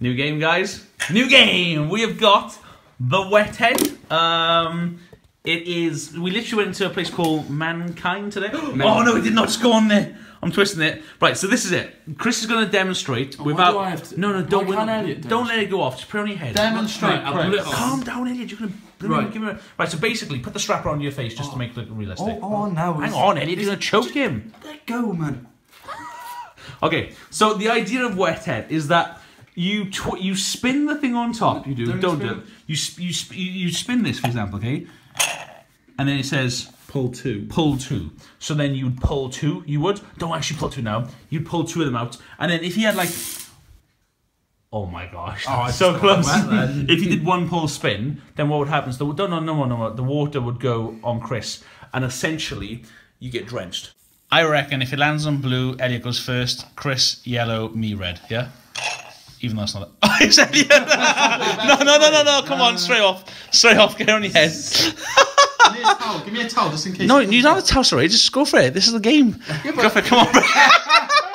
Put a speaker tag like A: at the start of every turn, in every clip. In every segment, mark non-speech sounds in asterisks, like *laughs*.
A: New game, guys. New game. We have got the wet head. Um, it is. We literally went into a place called Mankind today. *gasps* oh no, it did not just go on there. I'm twisting it. Right, so this is it. Chris is going to demonstrate without.
B: do I have to-
A: No, no, don't.
B: Why Elliot
A: don't let it go off. Just put it on your head.
C: Demonstrate,
B: Right, I'll put
C: Chris.
B: it on.
A: Calm down, Elliot. You're gonna
B: Right.
A: Give him a... right. So basically, put the strap around your face just to make it look realistic.
B: Oh, oh now.
A: Hang on, Elliot. You're gonna choke him.
B: Let go, man. *laughs*
A: Okay, so the idea of wet head is that you tw- you spin the thing on top. You do,
B: Don't
A: don't,
B: spin
A: do. it. You, sp- you, sp- you you spin this, for example, okay, and then it says
C: Pull two.
A: pull two. So then you'd pull two. You would don't actually pull two now. You'd pull two of them out, and then if he had like. Oh my gosh!
C: Oh,
A: so close. *laughs* if you did one pull spin, then what would happen? is The, no, no, no, no, no. The water would go on Chris, and essentially you get drenched. I reckon if it lands on blue, Elliot goes first. Chris yellow, me red. Yeah. Even though it's not. Oh, it's Elliot. no, no, no, no, no! Come on, straight off, straight off. Get on your head.
C: Give me a towel. Give me a towel just in case.
A: No, you don't have to tell sorry. Just go for it. This is the game. Go for it. Come on, bro. *laughs*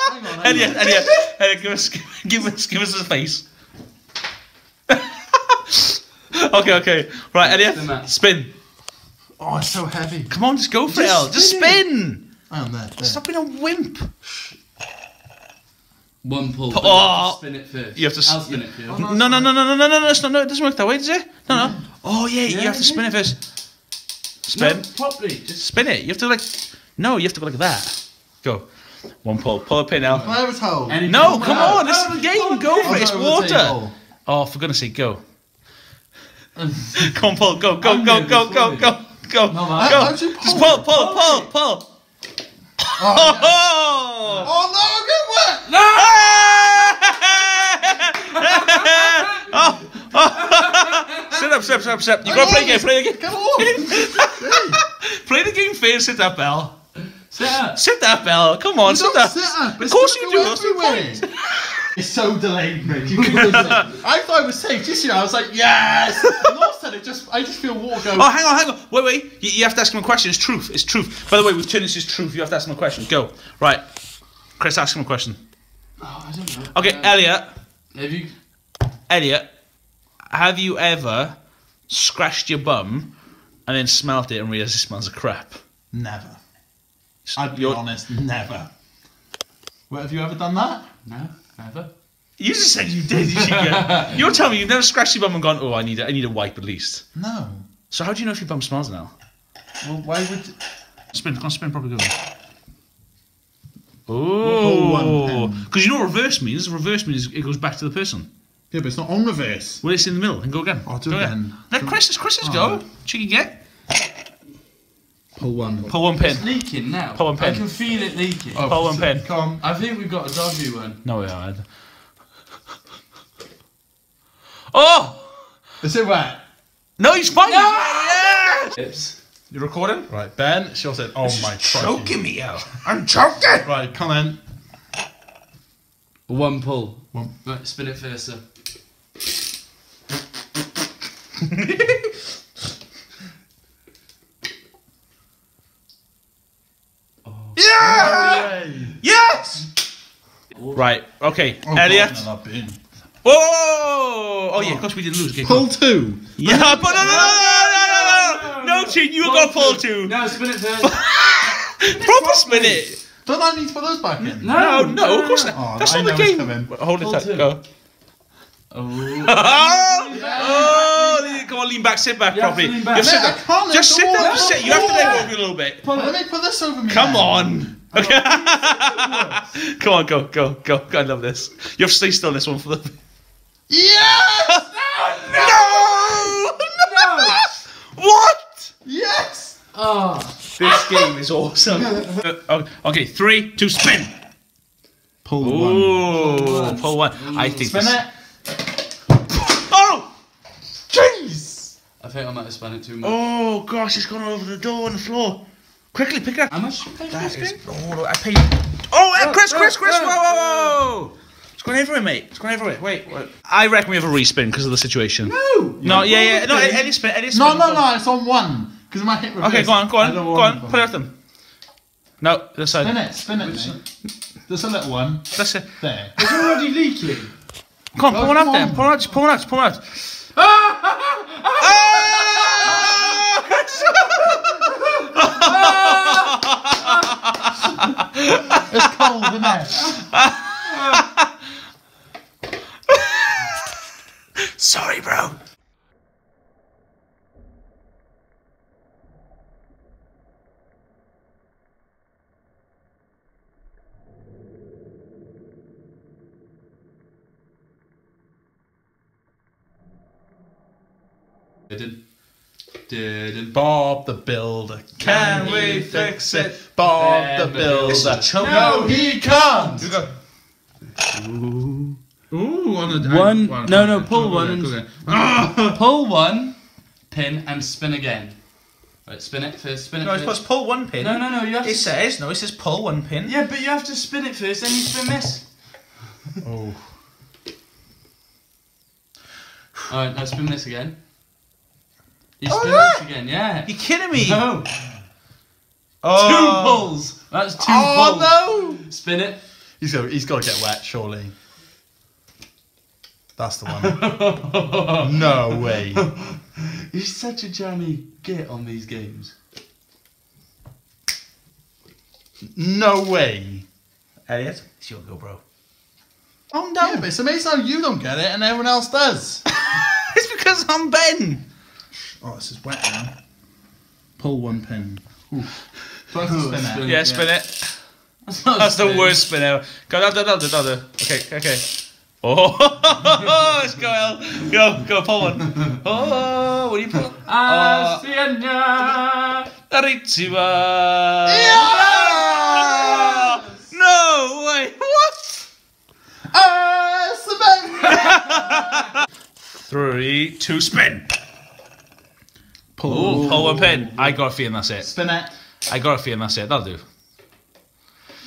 C: Hang on, hang
A: Elliot,
C: on.
A: Elliot, Elliot, give us, give us, give us a face. *laughs* okay, okay. Right,
B: Spin
A: Elliot, spin.
C: Oh, it's so heavy.
A: Come on, just go for it,
C: Just
A: El. Just
C: spin it.
A: spin.
C: Hang on there. there.
A: Stop being a wimp.
B: One pull.
A: Oh.
B: but you have to oh! spin it first.
A: You have to s-
B: I'll spin it for you.
C: Oh,
A: No, no, no, no, no, no, no, no, it's not, no, it doesn't work that way, does it? No, no. Oh, yeah, you have to spin it first. Spin.
B: No, properly. Just
A: Spin it. You have to, like, no, you have to go like that. Go. One pull. Pull a pin out.
C: Can I have a towel?
B: Any-
A: No,
B: Come
A: come
B: on.
A: on, this is the game. Go for
C: Oh,
A: it. It's water. Oh, for goodness sake, go. *laughs* Come on, Paul. Go, go,
B: I'm
A: go, go, go, go, go,
B: No,
A: go.
B: man.
C: How- how'd you
A: Just
C: pull
A: pull, pull, pull, pull.
C: Oh,
A: Oh! *laughs*
C: oh no, I'm getting wet.
A: oh, oh. Sit up. You gotta play the game, *laughs* play the game.
C: Come on.
A: Play the game first, sit that Bell.
B: sit up.
A: Sit up, Bell. Come on,
C: You
A: sit
C: don't
A: up. Of
C: It's
A: course you do,
C: go
A: that's the. *laughs*
C: It's so delayed, mate. You couldn't have said- I thought it was safe. Just you know, I was like, yes. And all of a sudden, it just, I just feel water go.
A: Oh, hang on, hang on. Wait, wait. You, you have to ask him a question. It's truth. It's truth. By the way, we've turned this as truth. You have to ask him a question. Go. Right. Chris, ask him a question.
B: Oh, I don't know.
A: Okay,
B: Uh,
A: Elliot.
B: Have you?
A: Elliot, have you ever scratched your bum and then smelt it and realised it smells of crap?
C: Never. I'd be
A: You're-
C: honest, never. What, have you ever done that?
B: No, never.
A: You just said you did. You should *laughs* You're telling me you've never scratched your bum and gone, oh, I need a, I need a wipe at least.
C: No.
A: So how do you know if your bum smells now?
C: Well, why would?
A: Spin, go on, spin properly. Go.
C: pull one
A: Oh, because you know what reverse means. Reverse means it goes back to the person.
C: Yeah, but it's not on reverse.
A: Well, it's in the middle. And go again.
C: I'll do
A: go
C: it again.
A: Let Chris, it's Chris's
C: Oh.
A: go. Cheeky get.
C: Pull one.
A: Pull one pin.
B: It's leaking now.
A: Pull one pin.
B: I can feel it leaking.
C: Oh,
A: Pull one
C: so-
A: pin.
C: Come.
B: I think we've got a dodgy one.
A: No, we are. Oh
C: Is it wet?
A: no, he's fine. Yeah.
B: It's
A: You recording?
C: Right, Ben. She'll say, "Oh my crikey."
A: Choking me out. I'm choking.
C: Right, come in.
B: one pull.
C: One.
B: Right, spin it first, sir. *laughs*
A: Yeah. Yes. Right. Okay.
C: Oh,
A: Elliot.
C: God, another bin.
A: Whoa! Oh yeah, of course we didn't lose. Okay,
C: Pull two.
A: Yeah, *laughs* but no, no, no, no, no, no, no, no, Chin, you got pull two.
B: No, spin it first.
A: Proper spin it.
C: Don't I need to put those back in?
A: No, no, no of course not.
C: Oh,
A: That's
C: I
A: not the
C: know it's
A: game.
C: coming.
A: Hold it
B: Pull
A: tight.
B: two.
A: Go.
B: oh. *laughs*
A: Oh, come on, lean back, sit back
B: You have to
A: properly.
B: lean
A: You
B: back.
A: have to sit
C: Mate, I
A: back. Just
C: let
A: sit
C: the
A: there. Just sit. You have to
C: fall.
A: let go a little bit.
C: Let me put this over me.
A: Come
C: then.
A: on. *laughs* Okay. *laughs* Come on, go, go, go. I love this. You have to stay still on this one for the.
C: Yes! *laughs*
A: No! No! What?
C: yes!
B: Oh.
A: This game is awesome. Uh, okay, three, two, spin.
C: Pull
A: Ooh, pull one. I think.
B: Spin
A: this-
B: it.
A: Oh!
C: Jeez!
B: I think I might have spun it too much.
A: Oh gosh, it's gone over the door on the floor. Quickly, pick it up.
B: How much you pay for this
A: is. Oh, look, I paid. Oh, uh, Chris, Chris, Chris!
B: oh,
A: Whoa, whoa, whoa! It's going everywhere, mate. It's going everywhere. Wait, wait. I reckon we have a respin because of the situation.
C: No!
A: No, yeah, yeah. No,
C: Okay.
A: Eddie spin. Eddie spin.
C: No, no, no, it's on one. Because of my hit reverse.
A: Okay, go on, go on, go on. Put it at them. No, this side.
C: Spin it, spin it, mate. There's a little one.
A: That's it.
C: There.
B: It's already leaking.
A: Come on,
C: Oh,
A: pull one
C: come
A: out there. Pull one out, pull one out, pull one out.
C: It's cold, isn't it?
A: Sorry, bro.
B: Didn't. Didn't.
C: Bob the Builder. Can
B: Can
C: we fix
B: fix
C: it?
B: it?
C: Bob the
B: Can we-
C: Builder.
A: It's a choke.
C: No, he can't.
A: You.
C: Ooh, on the
B: One- no, no, pull one and- *laughs* ah! Pull one pin and spin again. Right, spin it first. Spin it
A: No,
B: first.
A: supposed to pull one pin.
B: No, no, no. You have
A: It
B: to.
A: says, no, it says pull one pin.
B: Yeah, but you have to spin it first, then you spin this.
C: Oh.
B: Alright, now spin this again. You
A: Oh,
B: spin
A: yeah.
B: again, yeah.
A: You kidding me?
B: No.
A: Oh.
B: Two pulls. That's two
C: Oh
B: pulls. Spin it.
C: He's got, he's got to get wet, surely. That's the one. *laughs* no way.
B: He's such a jammy git on these games.
C: No way.
A: Elliot, it's your go, bro.
C: Calm down. Yeah, but it's amazing how you don't get it and everyone else does. *laughs*
A: It's because I'm Ben.
C: Oh, this is wet now. Pull one pin. Ooh. Do I have spin it?
A: Yeah, spin it.
B: That's,
A: That's the worst spin ever. Go, da, da, da, da, da, da. Okay, okay. Oh, let's go, El. Go, go, pull one. Oh, what do you pull?
B: Ah, Hacienda.
A: Aritzua.
C: Yes!
A: No way. What?
C: Ah, cement! *laughs*
A: Three, two, spin.
C: Pull.
A: Pull one pin. I got a feeling that's it.
C: Spin it.
A: I got a feeling that's it. That'll do.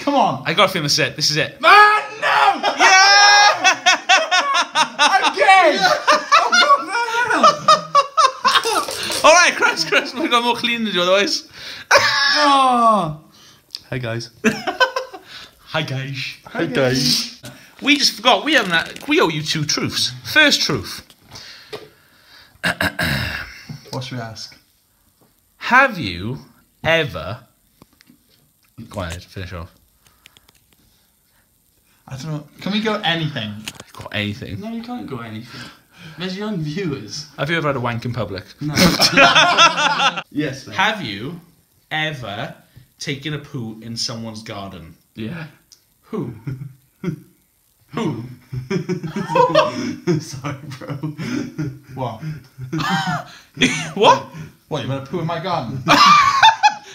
C: Come on.
A: I got a feeling that's it. This is it.
C: Man, no!
A: Yeah! *laughs*
C: Again! *laughs*
A: All right, Chris, Chris, we've got more cleaning to do otherwise.
B: Oh. Hey *laughs* guys.
A: Hi, guys.
C: Hi, guys.
A: We just forgot. We haven't. We owe you two truths. First truth: *clears throat*
C: What should we ask?
A: Have you ever? Go on, finish off.
C: I don't know. Can we go anything?
A: Got anything?
B: No, you can't go anything. There's young viewers.
A: Have you ever had a wank in public?
B: No. *laughs* yes, mate.
A: Have you ever taken a poo in someone's garden?
B: Yeah.
A: Who? *laughs* Who?
B: Sorry, bro.
C: What?
A: what?
C: What, you want to poo in my garden?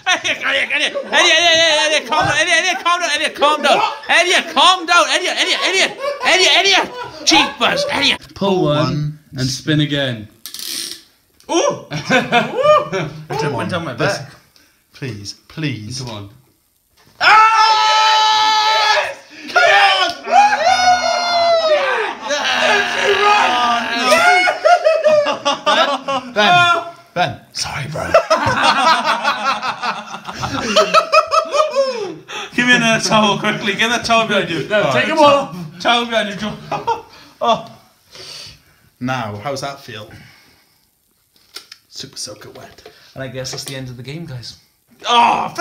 A: Elliot, Elliot, Elliot, Elliot, Elliot, Elliot, calm down, Elliot, Elliot, calm down, Elliot, calm down, Elliot, calm down, Elliot, Elliot, Elliot, Elliot, Elliot, cheekbuzz, Elliot.
B: Pull one,
C: one.
B: and spin again.
A: Ooh!
C: Come
A: went down my back.
C: Please, please.
B: Come on.
C: Ben, ah! Ben. Sorry, bro.
A: Give me that towel quickly. Get that towel behind you.
B: No, take him all.
A: Towel behind you. Joe. *laughs* oh.
C: Now, how's that feel? Super soaker wet.
A: And I guess that's the end of the game, guys. Oh,